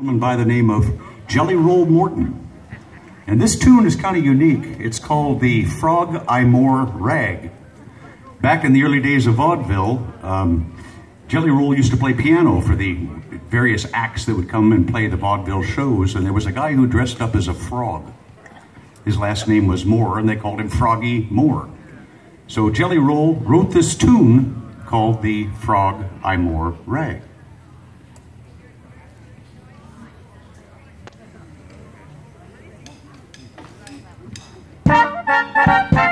gentleman by the name of Jelly Roll Morton. And this tune is kind of unique. It's called the Frog I More Rag. Back in the early days of vaudeville, um, Jelly Roll used to play piano for the various acts that would come and play the vaudeville shows, and there was a guy who dressed up as a frog. His last name was Moore, and they called him Froggy Moore. So Jelly Roll wrote this tune called the Frog I More Rag. Música